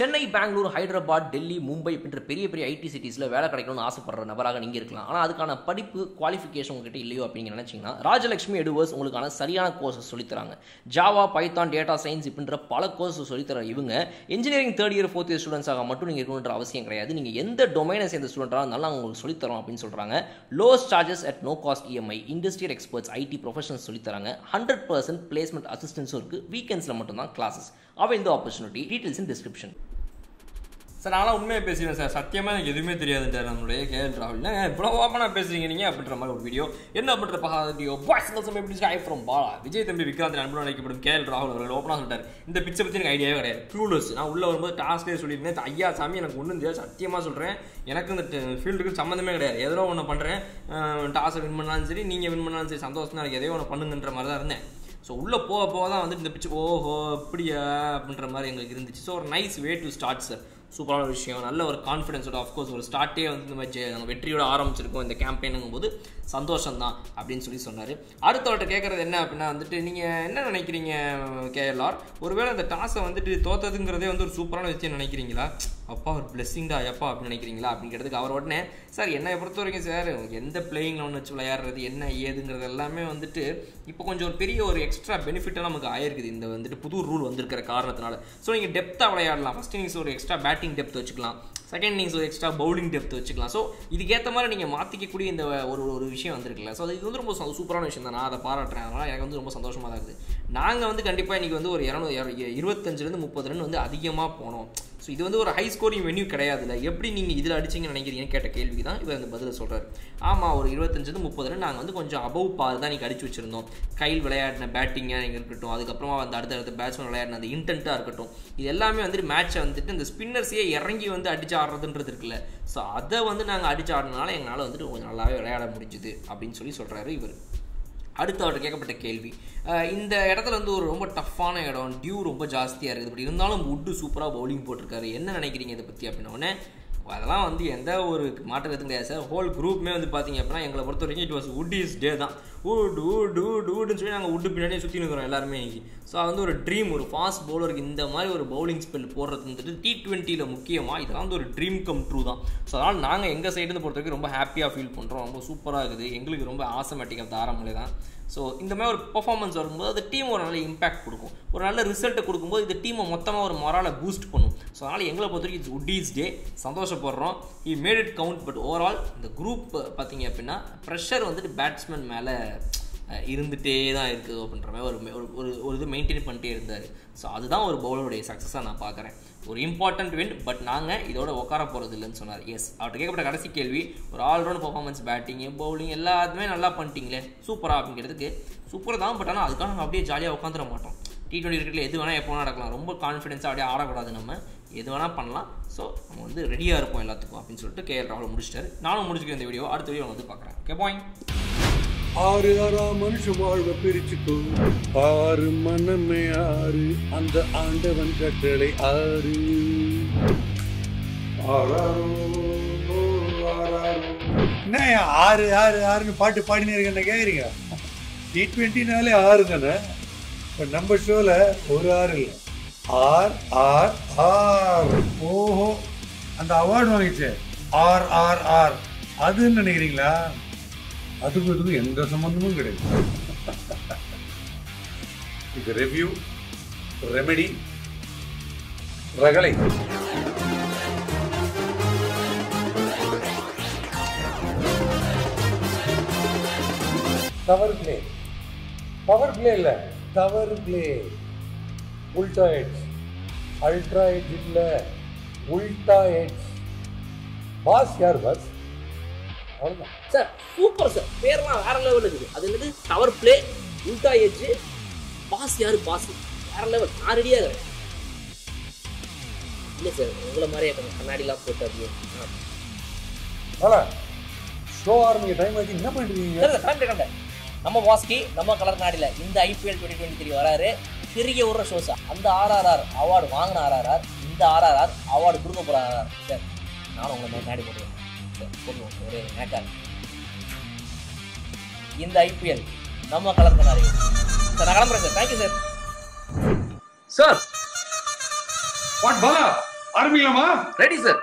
சென்னை பெங்களூர் ஹைதராபாத் டெல்லி மும்பை அப்படின்ற பெரிய பெரிய ஐடி சிட்டிஸில் வேலை கிடைக்கணும்னு ஆசைப்படுற நபராக நீங்கள் இருக்கலாம். ஆனால் அதுக்கான படிப்பு குவாலிஃபிகேஷன் உங்ககிட்ட இல்லையோ அப்படின்னு நினச்சிங்கன்னா ராஜலட்சுமி எடுவர்ஸ் உங்களுக்கான சரியான கோர்ஸஸ் சொல்லித்தராங்க. ஜாவா பைத்தான் டேட்டா சயின்ஸ் இப்படின்ற பல கோர்ஸஸ் சொல்லித்தர இவங்க engineering third year fourth year ஸ்டூடெண்ட்ஸாக மட்டும் நீங்கள் இருக்கணுன்ற அவசியம் கிடையாது. நீங்கள் எந்த டொமைனை சேர்ந்த ஸ்டூடெண்ட்டாக இருந்தாலும் உங்களுக்கு சொல்லித்தரோம் அப்படின்னு சொல்கிறாங்க low charges at no cost EMI industrial experts IT professionals சொல்லித்தராங்க. ஹண்ட்ரட் பர்சன்ட் பிளேஸ்மெண்ட் அசிஸ்டன்ஸும் இருக்குது வீக்கெண்ட்ஸில் மட்டும்தான் கிளாஸஸ் அவ இந்த opportunity details in description sir நானும் உண்மையை பேசுவேன் சார். சத்தியமாக எனக்கு எதுவுமே தெரியாதுன்றார் நம்மளுடைய கேஎல் ராகுல். இவ்வளோ ஓப்பனாக பேசுறீங்க நீங்கள் அப்படின்ற மாதிரி ஒரு வீடியோ என்ன பண்ணுற வீடியோ பாய்ஸ் கல்சம் எப்படி ஹை ஃப்ரம் பாலா? விஜய் தம்பி விக்ராந்த் அன்பு அழைக்கப்படும் கேஎல் ராகுல் அவர்கள் ஓப்பனாக சொல்லிட்டார். இந்த பிக்சர் பற்றி எனக்கு ஐடியாவே கிடையாது. க்ளூலஸ் நான் உள்ளே வரும்போது டாஸ்க்கே சொல்லியிருந்தேன். ஐயா சாமி எனக்கு ஒன்றும் தெரியாது. சத்தியமாக சொல்கிறேன் எனக்கு இந்த ஃபீல்டுக்கு சம்மந்தமே கிடையாது. எதோ ஒன்று பண்ணுறேன் டாஸை வின் பண்ணாலும் சரி நீங்கள் வின் பண்ணாலும் சரி சந்தோஷம் தான் எனக்கு எதையோ ஒன்று பண்ணுங்கன்ற மாதிரி தான் இருந்தேன். ஸோ உள்ளே போக போக தான் வந்துட்டு இந்த பிச்சு ஓஹோ அப்படியா அப்படின்ற மாதிரி எங்களுக்கு இருந்துச்சு. ஸோ ஒரு nice way to start sir சூப்பரான விஷயம். நல்ல ஒரு கான்ஃபிடன்ஸோட அஃப்கோர்ஸ் ஒரு ஸ்டார்ட்டே வந்து இந்த மாதிரி ஜெ- வெற்றியோட ஆரம்பிச்சிருக்கோம் இந்த கேம்பெயினுங்கும் போது சந்தோஷம் தான் அப்படின்னு சொல்லி சொன்னார். அடுத்தவர்கிட்ட கேட்குறது என்ன அப்படின்னா வந்துட்டு நீங்கள் என்ன நினைக்கிறீங்க கேஎல்ஆர் ஒருவேளை அந்த டாஸை வந்துட்டு தோத்ததுங்கிறதே வந்து ஒரு சூப்பரான விஷயம் நினைக்கிறீங்களா? அப்பா ஒரு பிளெஸ்ஸிங்டா எப்பா அப்படின்னு நினைக்கிறீங்களா? அப்படின்னு கேட்டதுக்கு அவர் உடனே சார் என்னை பொறுத்த வரைக்கும் சார் எந்த பிளேயிங் ஒன்று வச்சு விளையாடுறது என்ன ஏதுங்கிறது எல்லாமே வந்துட்டு இப்போ கொஞ்சம் ஒரு பெரிய ஒரு எக்ஸ்ட்ரா பெனிஃபிட்டாக நமக்கு ஆயிருக்குது. இந்த வந்துட்டு புது ரூல் வந்திருக்கிற காரணத்தினால. ஸோ நீங்கள் டெப்த்தாக விளையாடலாம். ஃபஸ்ட் இன்னிங்ஸ் ஒரு எக்ஸ்ட்ரா பேட் பேட்டிங் டெப்த் வச்சுக்கலாம். Second innings extra bowling depth வச்சுக்கலாம். ஸோ இதுக்கேற்ற மாதிரி நீங்கள் மாற்றிக்கக்கூடிய இந்த ஒரு ஒரு விஷயம் வந்திருக்குல்ல. ஸோ இது வந்து ரொம்ப சூப்பரான விஷயம் தான். நான் அதை பாராட்டுறேன். அதனால் எனக்கு வந்து ரொம்ப சந்தோஷமாக தான் இருக்குது. நாங்கள் வந்து கண்டிப்பாக இன்றைக்கி வந்து ஒரு இரநூறு இருபத்தஞ்சிலேருந்து முப்பது ரன் வந்து அதிகமாக போனோம். ஸோ இது வந்து ஒரு ஹை ஸ்கோரிங் வென்யூ கிடையாதுல்ல. எப்படி நீங்கள் இதில் அடிச்சீங்கன்னு நினைக்கிறீங்கன்னு கேட்ட கேள்வி தான் இவர் அந்த பதில் சொல்கிறார் ஆமாம் ஒரு இருபத்தஞ்சிலேருந்து முப்பதுல நாங்கள் வந்து கொஞ்சம் அபவ் பார் தான் நீங்கள் அடிச்சு வச்சிருந்தோம். கையில் விளையாடின பேட்டிங்காக நீங்கள் இருக்கட்டும் அதுக்கப்புறமா வந்து அடுத்த அடுத்த பேட்ஸ்மேன் விளையாடின அந்த இன்டென்ட்டாக இருக்கட்டும் இது எல்லாமே வந்துட்டு மேட்சை வந்துட்டு இந்த ஸ்பின்னர்ஸையே இறங்கி வந்து அடிச்சு ஆடுறதுன்றது இருக்குல்ல. ஸோ அதை வந்து நாங்கள் அடிச்சு ஆடினால எங்களால் வந்துட்டு கொஞ்சம் நல்லாவே விளையாட முடிஞ்சுது அப்படின்னு சொல்லி சொல்கிறாரு இவர். அடுத்து அவர்கிட்ட கேட்கப்பட்ட கேள்வி. இந்த இடத்துல வந்து ஒரு ரொம்ப டஃப்பான இடம் டியூ ரொம்ப ஜாஸ்தியாக இருக்குது. பட் இருந்தாலும் உட்டு சூப்பராக பவுலிங் போட்டிருக்காரு. என்ன நினைக்கிறீங்க இதை பற்றி அப்படின்னோடனே அதெல்லாம் வந்து எந்த ஒரு மாற்றம் எதுவும் கிடையாது சார். ஹோல் குரூப்புமே வந்து பார்த்தீங்க அப்படின்னா எங்களை பொறுத்த வரைக்கும் இட் வாஸ் உட் இஸ் டே தான். Wood wood wood woodன்னு சொல்லி நாங்கள் உட்டு பின்னாடியே சுற்றி நிற்கிறோம் எல்லாருமே இன்னைக்கு. ஸோ அது வந்து ஒரு ட்ரீம் ஒரு ஃபாஸ்ட் பவுலருக்கு இந்த மாதிரி ஒரு பவுலிங் ஸ்பெல் போடுறது வந்துட்டு டி ட்வெண்ட்டியில் முக்கியமாக இதெல்லாம் வந்து ஒரு ட்ரீம் கம் ட்ரூ தான். ஸோ அதனால் நாங்கள் எங்கள் சைடு பொறுத்த வரைக்கும் ரொம்ப ஹாப்பியாக ஃபீல் பண்ணுறோம் ரொம்ப சூப்பராக இருக்குது. எங்களுக்கு ரொம்ப ஆசமேட்டிக் அந்த தான். ஸோ இந்த மாதிரி ஒரு பர்ஃபார்மன்ஸ் வரும்போது அது டீம் ஒரு நல்ல இம்பாக்ட் கொடுக்கும். ஒரு நல்ல ரிசல்ட்டை கொடுக்கும்போது இந்த டீமை மொத்தமாக ஒரு மொராலை பூஸ்ட் பண்ணும். ஸோ அதனால் எங்களை பொறுத்த வரைக்கும் இட்ஸ் உட்டீஸ் டே சந்தோஷம் சந்தோஷப்படுறோம். I made it count but overall இந்த குரூப் பார்த்தீங்க அப்படின்னா ப்ரெஷர் வந்துட்டு பேட்ஸ்மேன் மேலே இருந்துகிட்டே தான் இருக்குது அப்படின்ற மாதிரி ஒரு ஒரு ஒரு இது மெயின்டைன் பண்ணிட்டே இருந்தார். ஸோ அதுதான் ஒரு பவுலருடைய சக்ஸஸாக நான் பார்க்குறேன் ஒரு இம்பார்ட்டன்ட் வின் பட் நாங்கள் இதோட உட்கார போகிறது இல்லைன்னு சொன்னார். எஸ் அவர்கிட்ட கேட்கப்பட்ட கடைசி கேள்வி ஒரு ஆல்ரவுண்ட் பர்ஃபார்மன்ஸ் பேட்டிங்கு பவுலிங் எல்லாத்துமே நல்லா பண்ணிட்டீங்களே சூப்பராக அப்படிங்கிறதுக்கு சூப்பராக தான் பட் ஆனால் அதுக்காக நம்ம அப்படியே ஜாலியாக உட்காந்துட மாட்டோம். டி டுவெண்ட்டி கிரிக்கெட்டில் எது வேணால் எப்போ நடக்கலாம். ரொம்ப கான்ஃபிடென்ஸாக அப்படியே ஆடக்கூடாது நம்ம. எது வேணால் பண்ணலாம். ஸோ நம்ம வந்து ரெடியாக இருப்போம் எல்லாத்துக்கும் அப்படின்னு சொல்லிட்டு கேஎல் ராகுல் முடிச்சிட்டாரு. நானும் முடிச்சுக்கிற இந்த வீடியோ அடுத்த வீடியோ வந்து பார்க்குறேன். ஓகே பாய் ஆறு ஆறா மனுஷ வாழ்வை பிரிச்சுக்கோ. ஆறு மனமே ஆறு. அந்த ஆண்டவன் கட்டளை ஆறு. ஆறாரோ, ஆறாரோ. என்ன ஆறு ஆறு ஆறுன்னு பாட்டு பாடினே இருக்கேன்னு கேக்குறீங்க? டி ட்வெண்ட்டினாலே ஆறு தானே? இப்போ நம்ம ஷோவில் ஒரு ஆறு இல்லை. ஆர் ஆர் ஆர் ஓஹோ அந்த அவார்டு வாங்கிச்சு. ஆர் ஆர் ஆர் அதுன்னு நினைக்கிறீங்களா? அதுக்கும் இதுக்கும் எந்த சம்பந்தமும் கிடையாது. இது ரெவ்யூ ரெமெடி ரகளை தவறு பிளே பவர் பிளே இல்லை. தவறு பிளே உல்டா எட்ஜ் அல்ட்ரா எட்ஜ் இல்ல. உல்டா எட்ஜ் பாஸ் யார் பாஸ் அவ்வளவுதான். சார் சூப்பர் சார் பேர்லாம் வேற லெவல் இருக்குது. அது என்னது? டவர் பிளே உல்டா ஏஜ் பாஸ் யாரு பாஸ் வேற லெவல் நான் ரெடியாக இருக்கிறேன் இல்லை சார் உங்களை மாதிரியே கொஞ்சம் கண்ணாடிலாம் போட்டு அப்படியே ஷோ ஆரம்பிக்க டைம் ஆச்சு. என்ன பண்ணிட்டு இருக்கீங்க? நம்ம வாஸ்கி நம்ம கலர் நாடியில் இந்த ஐபிஎல் டுவெண்ட்டி டுவெண்ட்டி த்ரீ வராரு. பெரிய ஒரு ஷோஸா அந்த ஆர்ஆர்ஆர் அவார்டு வாங்கின ஆர்ஆர்ஆர் இந்த ஆர்ஆர்ஆர் அவார்டு கொடுக்க போகிற ஆர்ஆர் சார் நானும் உங்களை மாதிரி நாடி போட்டுருவேன் சார் ஒரே மேக்கார் இந்த ஐபிஎல் நம்ம கண்ணாடி சார் நான் கிளம்புறேன் sir. Thank you sir sir what Bala ஆரம்பிக்கலாமா ரெடி சார்